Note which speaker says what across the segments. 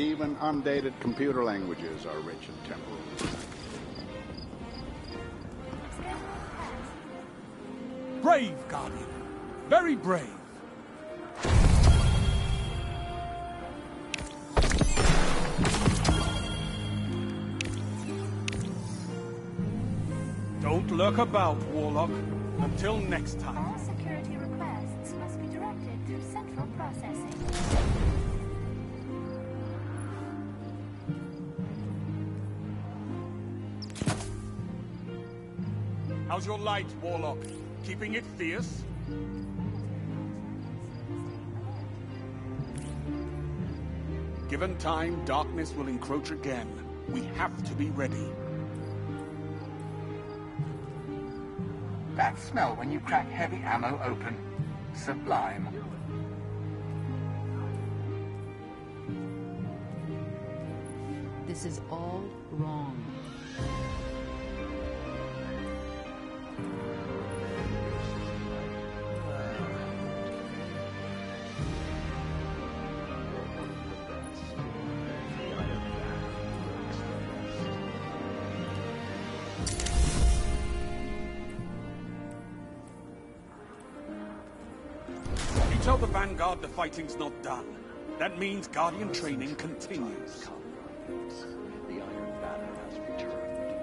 Speaker 1: Even undated computer languages are rich in temporal.
Speaker 2: Brave, Guardian. Very brave. Don't lurk about, Warlock. Until next time. Your light, Warlock? Keeping it fierce? Given time, darkness will encroach again. We have to be ready.
Speaker 3: That smell when you crack heavy ammo open. Sublime.
Speaker 4: This is all wrong.
Speaker 2: Vanguard the fighting's not done. That means Guardian training continues.
Speaker 5: The Iron Banner has returned.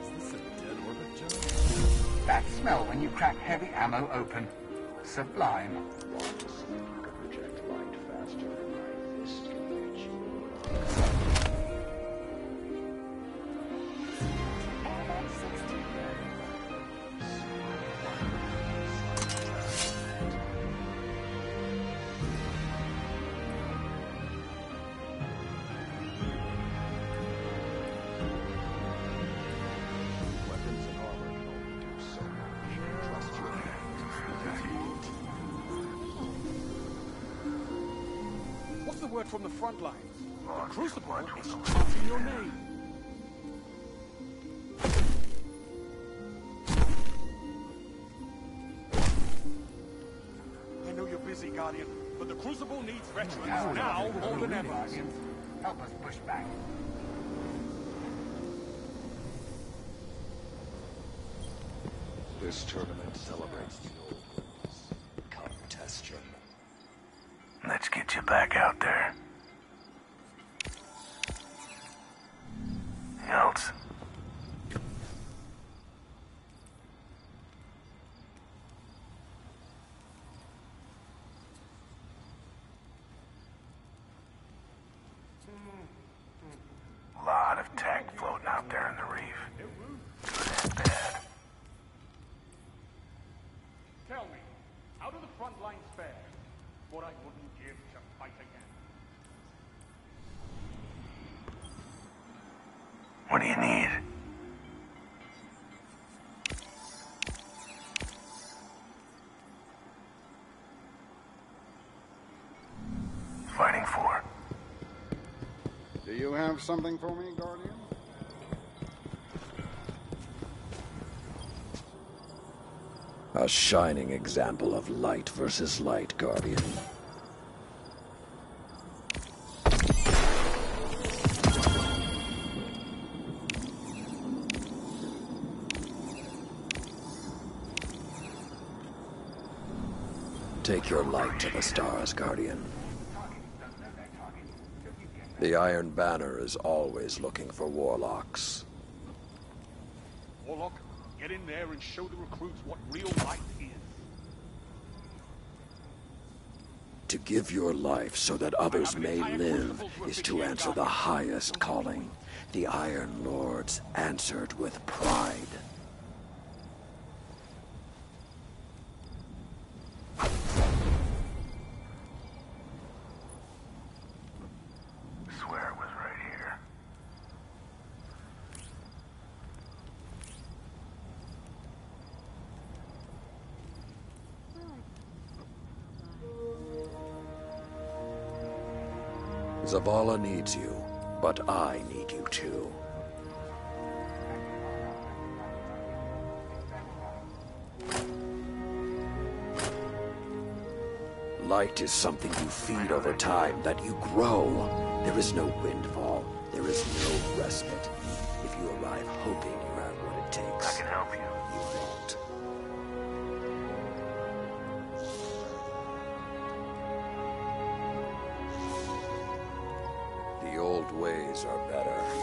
Speaker 5: Is this a dead orbit, Joe?
Speaker 3: That smell when you crack heavy ammo open. Sublime.
Speaker 2: Word from the front lines? The Crucible is chanting your name. I know you're busy, Guardian, but the Crucible needs veterans now more than ever.
Speaker 3: Guardians, help us push back.
Speaker 5: This tournament celebrates the old
Speaker 3: get you back out there.
Speaker 2: What
Speaker 3: do you need? Fighting for.
Speaker 1: Do you have something for me, Guardian?
Speaker 6: A shining example of light versus light, Guardian. Take your light to the stars, Guardian. The Iron Banner is always looking for warlocks.
Speaker 2: Warlock, get in there and show the recruits what real light is.
Speaker 6: To give your life so that others may live is to answer the highest calling. The Iron Lords answered with pride. Zavala needs you, but I need you too. Light is something you feed over time, that you grow. There is no windfall. There is no respite. If you arrive hoping you have what it takes,
Speaker 3: I can help you.
Speaker 6: You won't. days are better.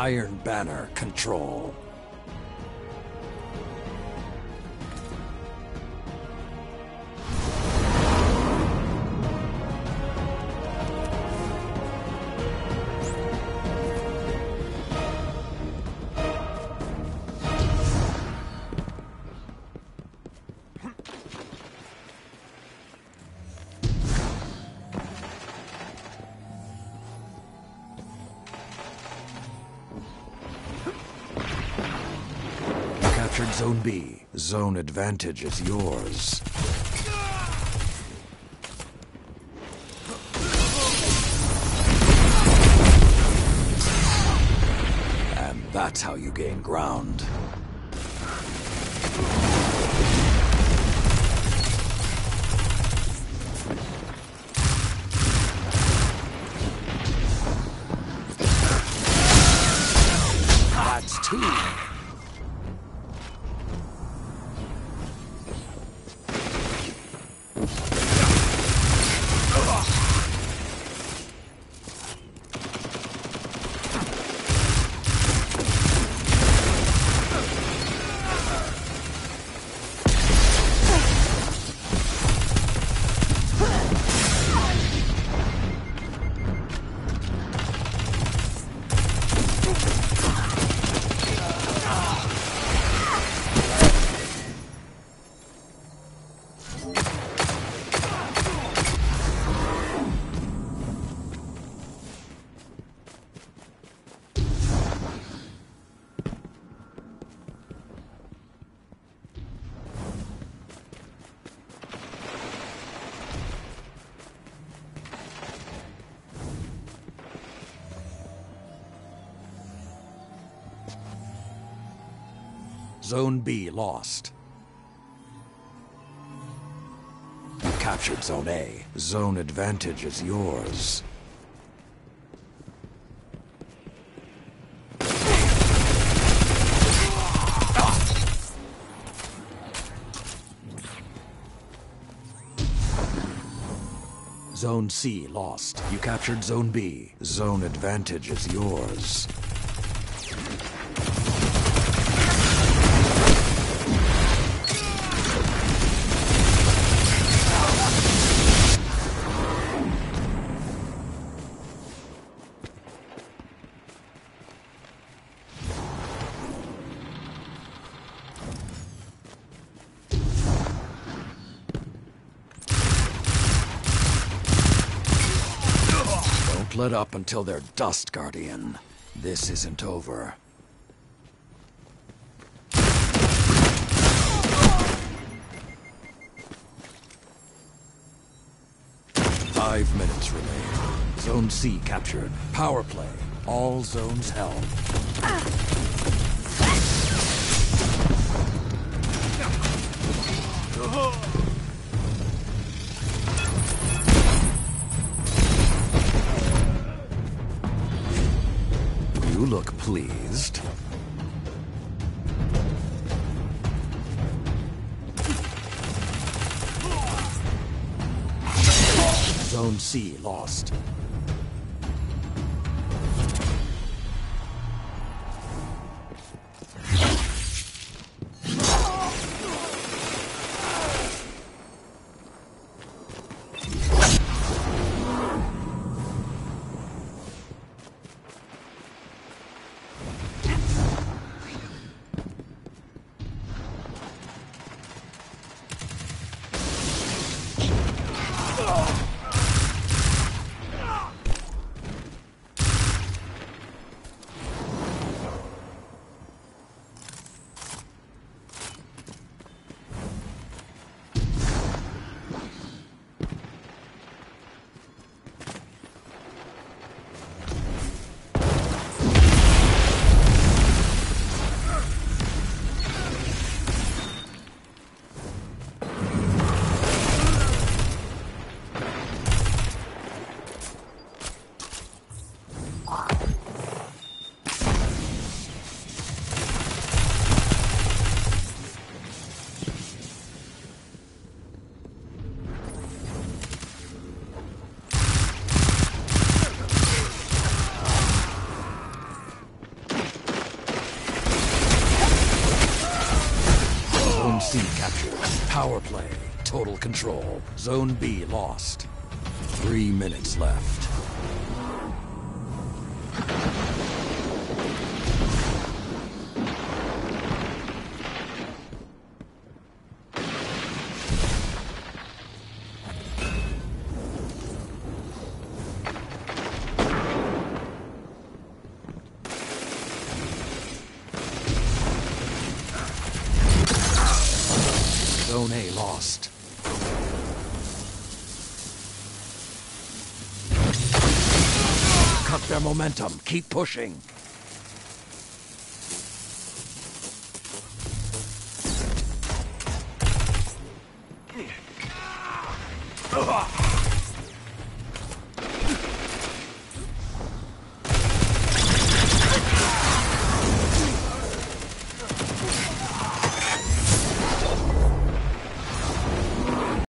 Speaker 6: Iron Banner control. captured Zone B. Zone advantage is yours. And that's how you gain ground. That's two. Zone B lost. You captured Zone A. Zone advantage is yours. Zone C lost. You captured Zone B. Zone advantage is yours. Don't up until they're dust, Guardian. This isn't over. Five minutes remain. Zone C captured. Power play. All zones held. You pleased. Zone C lost. Control. Zone B lost. Three minutes left. Zone A lost. Cut their momentum. Keep pushing.
Speaker 3: Ugh.